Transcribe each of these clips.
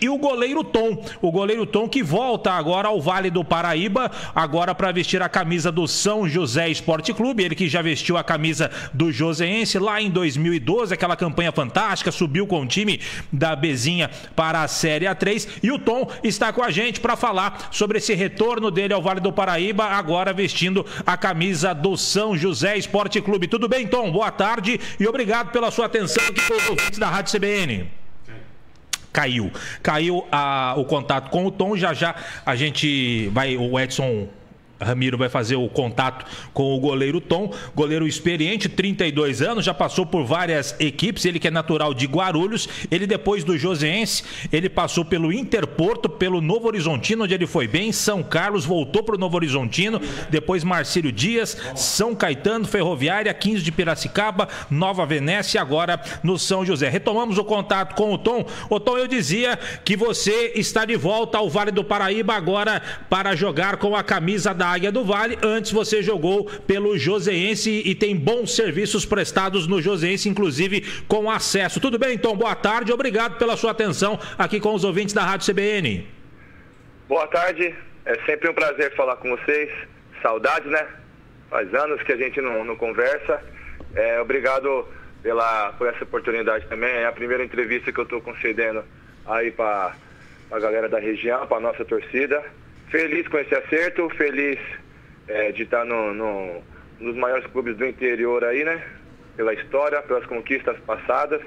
e o goleiro Tom. O goleiro Tom que volta agora ao Vale do Paraíba, agora para vestir a camisa do São José Esporte Clube. Ele que já vestiu a camisa do Joseense lá em 2012, aquela campanha fantástica, subiu com o time da Bezinha para a Série A3. E o Tom está com a gente para falar sobre esse retorno dele ao Vale do Paraíba, agora vestindo a camisa do São José Esporte Clube. Tudo bem, Tom? Boa tarde e obrigado pela sua atenção aqui com os da Rádio CBN caiu. Caiu a, o contato com o Tom. Já já a gente vai. O Edson Ramiro vai fazer o contato com o goleiro Tom, goleiro experiente, 32 anos, já passou por várias equipes, ele que é natural de Guarulhos, ele depois do Joseense, ele passou pelo Interporto, pelo Novo Horizontino, onde ele foi bem, São Carlos, voltou para o Novo Horizontino, depois Marcílio Dias, São Caetano, Ferroviária, 15 de Piracicaba, Nova Venécia e agora no São José. Retomamos o contato com o Tom. O Tom, eu dizia que você está de volta ao Vale do Paraíba agora para jogar com a camisa da Águia do Vale. Antes você jogou pelo Joseense e tem bons serviços prestados no Joseense, inclusive com acesso. Tudo bem, então? Boa tarde. Obrigado pela sua atenção aqui com os ouvintes da Rádio CBN. Boa tarde. É sempre um prazer falar com vocês. Saudades, né? Faz anos que a gente não, não conversa. É, obrigado pela, por essa oportunidade também. É a primeira entrevista que eu estou concedendo aí para a galera da região, para a nossa torcida. Feliz com esse acerto, feliz é, de estar no, no, nos maiores clubes do interior aí, né? Pela história, pelas conquistas passadas.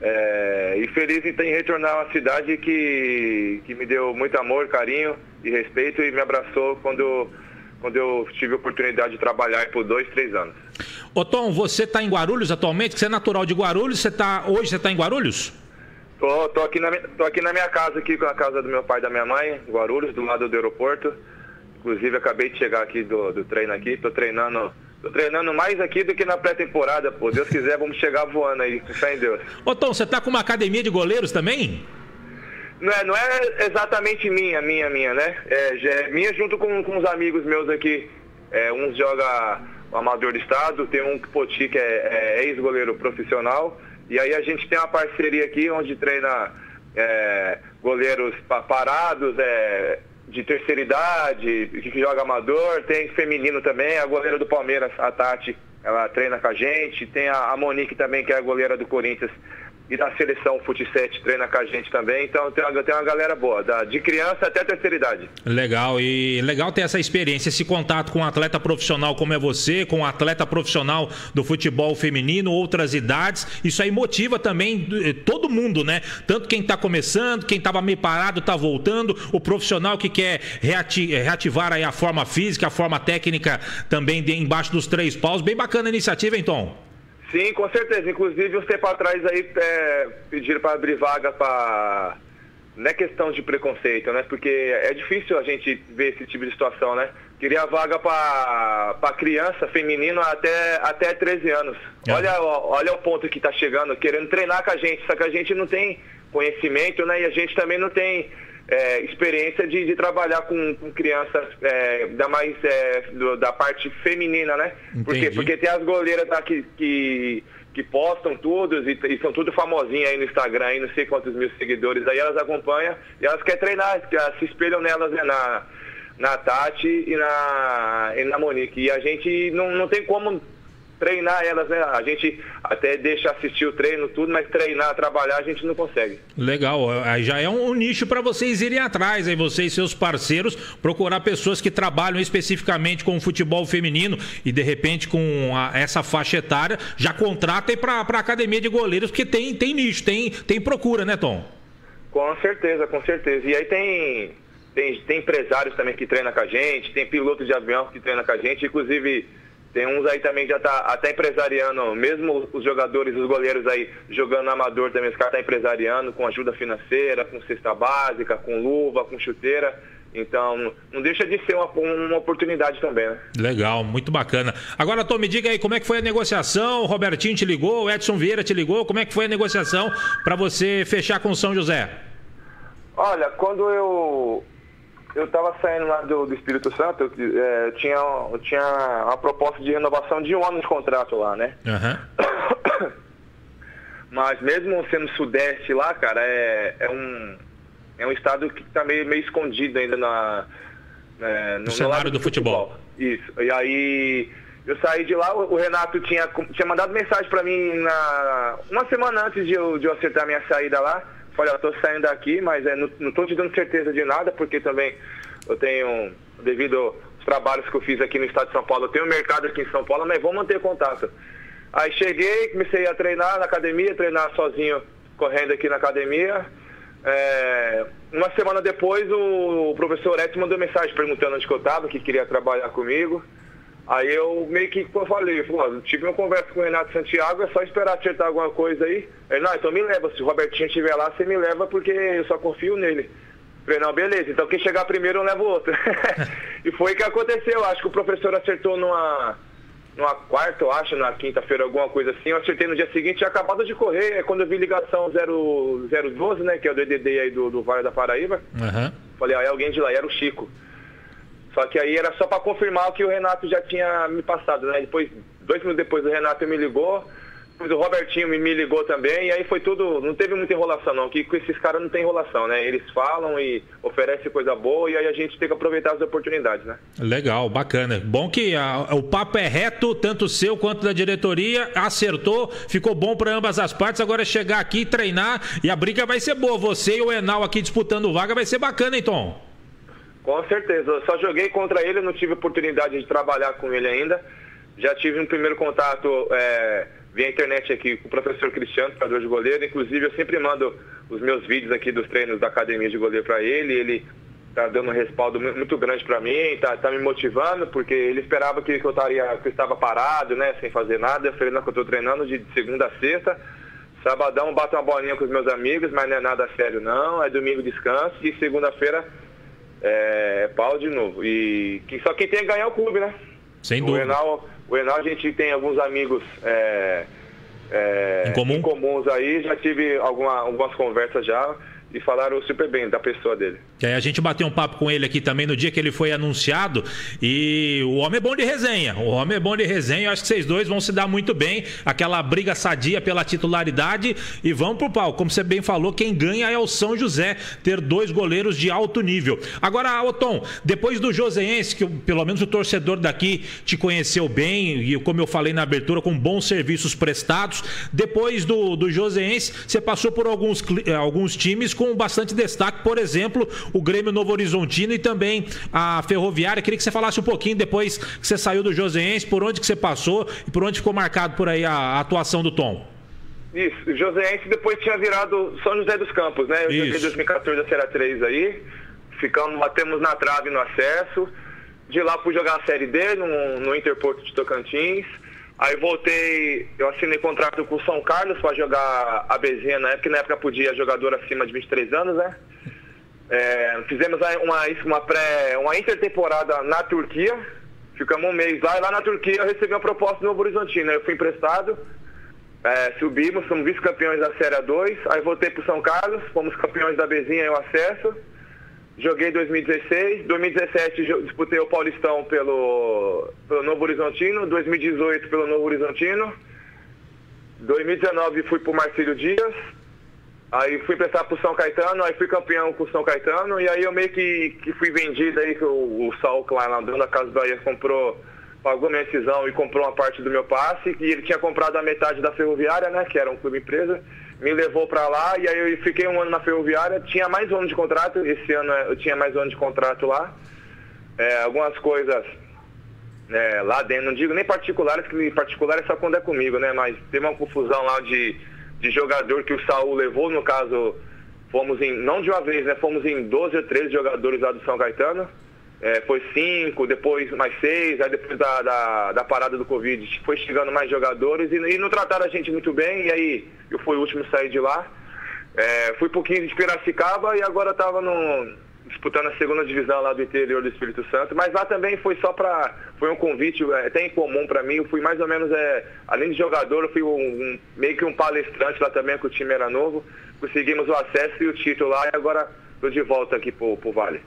É, e feliz em, em retornar uma cidade que, que me deu muito amor, carinho e respeito e me abraçou quando, quando eu tive a oportunidade de trabalhar por dois, três anos. Ô Tom, você está em Guarulhos atualmente? Você é natural de Guarulhos? Você tá, hoje você está em Guarulhos? Tô, tô, aqui na, tô aqui na minha casa, aqui com a casa do meu pai e da minha mãe, Guarulhos, do lado do aeroporto. Inclusive acabei de chegar aqui do, do treino aqui, tô treinando. Tô treinando mais aqui do que na pré-temporada, pô. Deus quiser, vamos chegar voando aí, com fé em Deus. Ô Tom, você tá com uma academia de goleiros também? Não é, não é exatamente minha, minha, minha, né? É, é minha junto com, com uns amigos meus aqui. É, uns joga amador do estado, tem um Poti que é, é ex-goleiro profissional. E aí a gente tem uma parceria aqui onde treina é, goleiros parados, é, de terceira idade, que joga amador, tem feminino também, a goleira do Palmeiras, a Tati, ela treina com a gente, tem a, a Monique também, que é a goleira do Corinthians, e da seleção Fut 7 treina com a gente também. Então tem uma, tem uma galera boa, da, de criança até terceira idade. Legal, e legal ter essa experiência, esse contato com um atleta profissional como é você, com um atleta profissional do futebol feminino, outras idades. Isso aí motiva também eh, todo mundo, né? Tanto quem está começando, quem estava meio parado, está voltando, o profissional que quer reativar aí a forma física, a forma técnica também de, embaixo dos três paus. Bem bacana a iniciativa, então. Sim, com certeza. Inclusive, uns tempo atrás aí é, pediram para abrir vaga para. Não é questão de preconceito, né? Porque é difícil a gente ver esse tipo de situação, né? Queria vaga para criança, feminino, até, até 13 anos. É. Olha, olha o ponto que está chegando, querendo treinar com a gente, só que a gente não tem conhecimento, né? E a gente também não tem é, experiência de, de, trabalhar com, com crianças é, da mais é, do, da parte feminina, né? Por quê? Porque tem as goleiras tá, que, que, que, postam tudo e, e, são tudo famosinhas aí no Instagram, aí não sei quantos mil seguidores, aí elas acompanham e elas querem treinar, elas se espelham nelas né, na, na Tati e na, e na Monique. E a gente não, não tem como treinar elas, né? A gente até deixa assistir o treino, tudo, mas treinar, trabalhar, a gente não consegue. Legal, aí já é um, um nicho para vocês irem atrás, aí vocês e seus parceiros, procurar pessoas que trabalham especificamente com o futebol feminino e de repente com a, essa faixa etária, já contratem para a academia de goleiros, porque tem, tem nicho, tem, tem procura, né, Tom? Com certeza, com certeza. E aí tem, tem, tem empresários também que treinam com a gente, tem pilotos de avião que treinam com a gente, inclusive tem uns aí também que já tá até empresariando, mesmo os jogadores, os goleiros aí jogando amador também, os caras tá empresariando com ajuda financeira, com cesta básica, com luva, com chuteira. Então, não deixa de ser uma, uma oportunidade também, né? Legal, muito bacana. Agora, Tom, me diga aí, como é que foi a negociação? O Robertinho te ligou, o Edson Vieira te ligou, como é que foi a negociação para você fechar com o São José? Olha, quando eu eu estava saindo lá do, do Espírito Santo, eu, é, tinha, eu tinha uma proposta de renovação de um ano de contrato lá, né? Uhum. Mas mesmo sendo sudeste lá, cara, é, é, um, é um estado que está meio, meio escondido ainda na, é, no, no cenário do, do futebol. futebol. Isso. E aí eu saí de lá, o Renato tinha, tinha mandado mensagem para mim na, uma semana antes de eu, de eu acertar minha saída lá. Falei, eu tô saindo daqui, mas é, não, tô te dando certeza de nada, porque também eu tenho, devido aos trabalhos que eu fiz aqui no estado de São Paulo, eu tenho um mercado aqui em São Paulo, mas vou manter contato. Aí cheguei, comecei a treinar na academia, treinar sozinho, correndo aqui na academia. É, uma semana depois, o, professor Edson mandou mensagem perguntando onde eu estava, que queria trabalhar comigo. Aí eu meio que falei, pô, tive uma conversa com o Renato Santiago, é só esperar acertar alguma coisa aí. Ele, não, então me leva, se o Robertinho estiver lá, você me leva porque eu só confio nele. Falei, não, beleza, então quem chegar primeiro eu levo outro. e foi o que aconteceu, acho que o professor acertou numa numa quarta, eu acho, na quinta-feira, alguma coisa assim. Eu acertei no dia seguinte, tinha acabado de correr, é quando eu vi ligação 012, né, que é o DDD aí do, do Vale da Paraíba. Uhum. Falei, ah, é alguém de lá, era o Chico. Só que aí era só para confirmar o que o Renato já tinha me passado, né? Depois, dois minutos depois o Renato me ligou, depois o Robertinho me, ligou também, e aí foi tudo, não teve muita enrolação não, que com esses caras não tem enrolação, né? Eles falam e oferecem coisa boa e aí a gente tem que aproveitar as oportunidades, né? Legal, bacana. Bom que a, o papo é reto, tanto seu quanto da diretoria, acertou, ficou bom para ambas as partes, agora é chegar aqui, treinar e a briga vai ser boa. Você e o Enal aqui disputando vaga vai ser bacana, Tom? Com certeza, eu só joguei contra ele, não tive oportunidade de trabalhar com ele ainda. Já tive um primeiro contato... É via internet aqui com o professor Cristiano, treinador de goleiro. Inclusive, eu sempre mando os meus vídeos aqui dos treinos da academia de goleiro para ele. Ele tá dando um respaldo muito grande para mim, tá, tá me motivando, porque ele esperava que, que eu, estaria, que eu estava parado, né, sem fazer nada. Eu falei, não, que eu estou treinando de segunda a sexta. Sabadão bato uma bolinha com os meus amigos, mas não é nada sério não. É domingo descanso e segunda-feira é, é pau de novo. E que, só quem tem que ganhar é o clube, né? Sem dúvida. O Renal, o Enal, a gente tem alguns amigos é, é, em comum? comuns aí, já tive alguma, algumas conversas já e falaram super bem da pessoa dele. A gente bateu um papo com ele aqui também no dia que ele foi anunciado e o homem é bom de resenha. O homem é bom de resenha. Eu acho que vocês dois vão se dar muito bem. Aquela briga sadia pela titularidade e vão pro pau. Como você bem falou, quem ganha é o São José ter dois goleiros de alto nível. Agora, Otom, depois do Joseense, que pelo menos o torcedor daqui te conheceu bem e como eu falei na abertura, com bons serviços prestados. Depois do, do Joseense, você passou por alguns, alguns times com bastante destaque, por exemplo, o Grêmio Novo Horizontino e também a Ferroviária. Queria que você falasse um pouquinho depois que você saiu do Joseense, por onde que você passou e por onde ficou marcado por aí a, a atuação do Tom. Isso, o Joseense depois tinha virado São José dos Campos, né? Eu joguei 2014 a Série 3 aí, ficamos, batemos na trave no acesso. De lá fui jogar a Série D no, no Interporto de Tocantins. Aí voltei, eu assinei contrato com o São Carlos para jogar a Bezinha na época, na época podia jogador acima de 23 anos, né? É, fizemos uma, uma, pré, uma intertemporada na Turquia, ficamos um mês lá, e lá na Turquia eu recebi uma proposta do Novo Horizontino, eu fui emprestado, é, subimos, fomos vice-campeões da Série 2, aí voltei para São Carlos, fomos campeões da Bezinha e o acesso, Joguei 2016, 2017 disputei o Paulistão pelo, pelo Novo Horizontino, 2018 pelo Novo Horizontino, 2019 fui pro Marcílio Dias, aí fui prestar pro São Caetano, aí fui campeão com o São Caetano, e aí eu meio que, que fui vendido aí, que o, o Saul lá na dona Casa Bahia comprou, pagou minha decisão e comprou uma parte do meu passe, e ele tinha comprado a metade da Ferroviária, né, que era um clube empresa, me levou para lá e aí eu fiquei um ano na ferroviária, tinha mais um ano de contrato, esse ano eu tinha mais um ano de contrato lá. É, algumas coisas é, lá dentro, não digo nem particulares, que particular é só quando é comigo, né? Mas teve uma confusão lá de, de jogador que o Saul levou, no caso, fomos em, não de uma vez, né? Fomos em 12 ou 13 jogadores lá do São Caetano. É, foi cinco, depois mais seis, aí depois da, da, da, parada do Covid foi chegando mais jogadores e, e, não trataram a gente muito bem, e aí eu fui o último a sair de lá. É, fui pro 15 de Piracicaba e agora estava disputando a segunda divisão lá do interior do Espírito Santo, mas lá também foi só para foi um convite é, até incomum para mim, eu fui mais ou menos, é, além de jogador, eu fui um, um, meio que um palestrante lá também, que o time era novo, conseguimos o acesso e o título lá e agora estou de volta aqui pro, pro Vale.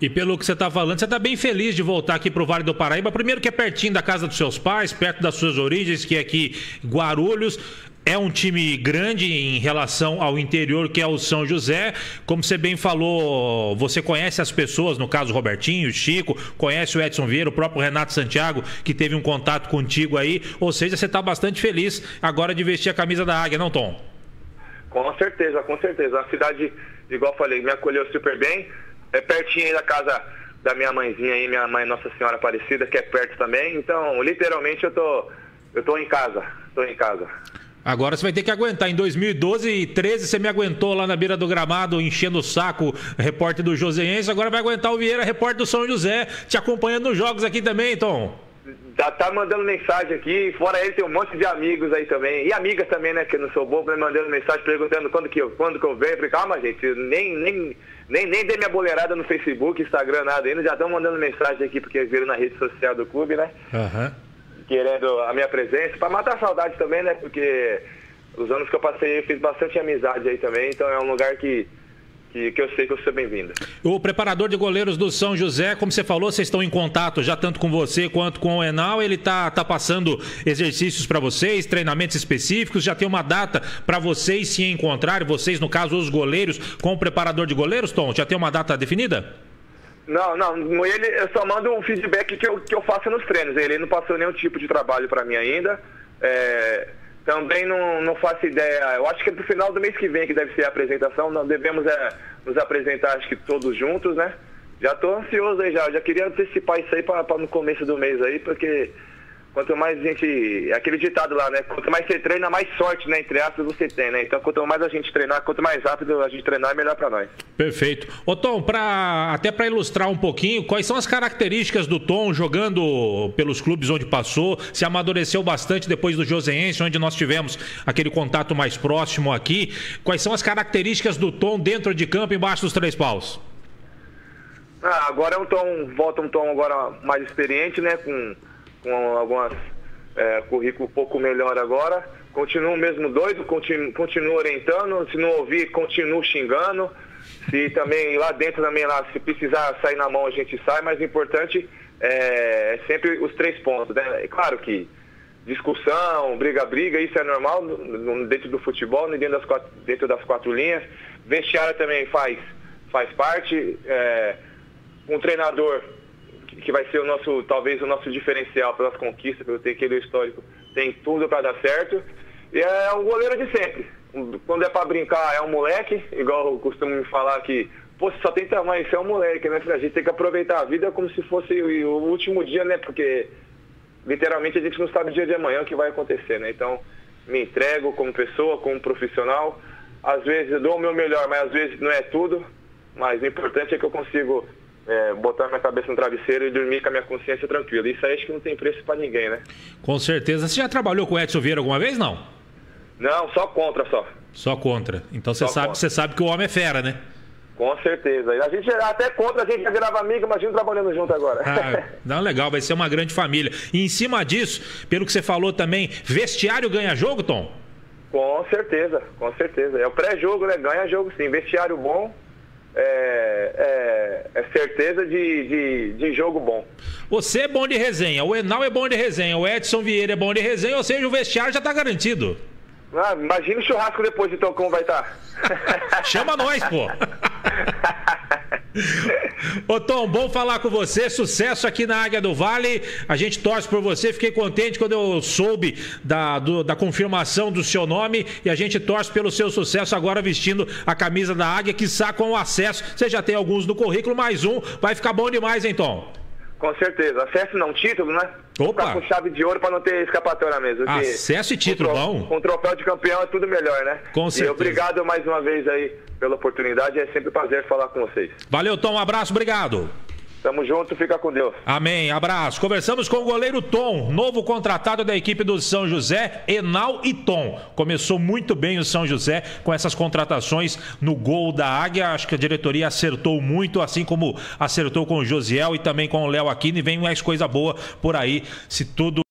E pelo que você está falando, você está bem feliz de voltar aqui para o Vale do Paraíba. Primeiro que é pertinho da casa dos seus pais, perto das suas origens, que é aqui Guarulhos. é um time grande em relação ao interior, que é o São José. Como você bem falou, você conhece as pessoas, no caso Robertinho, Chico, conhece o Edson Vieira, o próprio Renato Santiago, que teve um contato contigo aí. Ou seja, você está bastante feliz agora de vestir a camisa da Águia, não, Tom? Com certeza, com certeza. A cidade, igual falei, me acolheu super bem. É pertinho aí da casa da minha mãezinha aí, minha mãe Nossa Senhora Aparecida, que é perto também. Então, literalmente, eu tô, eu tô em casa. Tô em casa. Agora você vai ter que aguentar. Em 2012 e 13 você me aguentou lá na beira do gramado, enchendo o saco, repórter do Joseense. Agora vai aguentar o Vieira, repórter do São José, te acompanhando nos jogos aqui também, Tom. Já tá mandando mensagem aqui, fora ele tem um monte de amigos aí também. E amigas também, né? Que eu não sou bobo, me mandando mensagem perguntando quando que eu, quando que eu venho. Eu falei, calma, gente, nem, nem, nem, nem dei minha boleirada no Facebook, Instagram, nada ainda. Já estão mandando mensagem aqui porque viram na rede social do clube, né? Uhum querendo a minha presença, para matar a saudade também, né? Porque os anos que eu passei eu fiz bastante amizade aí também, então é um lugar que, que, que eu sei que eu sou bem-vindo. O preparador de goleiros do São José, como você falou, vocês estão em contato já tanto com você quanto com o Enal, ele tá, tá passando exercícios para vocês, treinamentos específicos, já tem uma data para vocês se encontrarem, vocês, no caso, os goleiros, com o preparador de goleiros, Tom? Já tem uma data definida? Não, não, ele, eu só mando o feedback que eu, que eu faço nos treinos. Ele não passou nenhum tipo de trabalho para mim ainda. É, também não, não faço ideia. Eu acho que é pro final do mês que vem que deve ser a apresentação. Nós devemos é, nos apresentar, acho que todos juntos, né? Já estou ansioso aí já. já queria antecipar isso aí para no começo do mês aí, porque quanto mais a gente. Aquele ditado lá, né? Quanto mais você treina, mais sorte, né? Entre aspas, você tem, né? Então, quanto mais a gente treinar, quanto mais rápido a gente treinar, melhor para nós. Perfeito. Ô, Tom, pra, até para ilustrar um pouquinho, quais são as características do Tom jogando pelos clubes onde passou? Se amadureceu bastante depois do Joseense, onde nós tivemos aquele contato mais próximo aqui. Quais são as características do Tom dentro de campo, embaixo dos três paus? Ah, agora é um tom, volta um tom agora mais experiente, né? Com com algumas é, currículo um pouco melhor agora. Continuo mesmo doido, continuo, continuo orientando, se não ouvir, continuo xingando. Se também lá dentro também lá, se precisar sair na mão, a gente sai, mas o importante é, é sempre os três pontos. Né? É claro que discussão, briga-briga, isso é normal dentro do futebol, dentro das quatro, dentro das quatro linhas. Vestiário também faz, faz parte. É, um treinador que vai ser o nosso, talvez o nosso diferencial pelas conquistas, pelo ter aquele histórico, tem tudo para dar certo. E é um goleiro de sempre. Quando é para brincar, é um moleque, igual eu costumo me falar que, pô, só tem tamanho, isso é um moleque, né? A gente tem que aproveitar a vida como se fosse o último dia, né? Porque literalmente a gente não sabe o dia de amanhã o que vai acontecer, né? Então, me entrego como pessoa, como profissional. Às vezes eu dou o meu melhor, mas às vezes não é tudo. Mas o importante é que eu consigo é, botar minha cabeça no travesseiro e dormir com a minha consciência tranquila. Isso aí acho que não tem preço para ninguém, né? Com certeza. Você já trabalhou com o Edson Vieira alguma vez, não? Não, só contra só. Só contra. Então você sabe, você sabe que o homem é fera, né? Com certeza. A gente até contra, a gente já virava amigo, imagina trabalhando junto agora. Ah, não, legal, vai ser uma grande família. E em cima disso, pelo que você falou também, vestiário ganha jogo, Tom? Com certeza, com certeza. É o pré-jogo, né? Ganha jogo sim. Vestiário bom, é, é, é, certeza de, de, de, jogo bom. Você é bom de resenha, o Enal é bom de resenha, o Edson Vieira é bom de resenha, ou seja, o vestiário já está garantido. Ah, imagina o churrasco depois, então, como vai estar. Tá. Chama nós, pô. Ô Tom, bom falar com você, sucesso aqui na Águia do Vale. A gente torce por você, fiquei contente quando eu soube da, do, da confirmação do seu nome e a gente torce pelo seu sucesso agora vestindo a camisa da Águia, que com o acesso. Você já tem alguns no currículo, mais um, vai ficar bom demais, hein, Tom? Com certeza. Acesso não, título, né? Opa! Ficar com chave de ouro para não ter escapatória mesmo. Acesso e título, com bom. Com troféu de campeão é tudo melhor, né? Com certeza. E obrigado mais uma vez aí pela oportunidade. É sempre um prazer falar com vocês. Valeu, Tom. Um abraço, obrigado. Tamo junto, fica com Deus. Amém, abraço. Conversamos com o goleiro Tom, novo contratado da equipe do São José, Enal e Tom. Começou muito bem o São José com essas contratações no gol da Águia. Acho que a diretoria acertou muito, assim como acertou com o Josiel e também com o Léo Aquino. E vem mais coisa boa por aí, se tudo.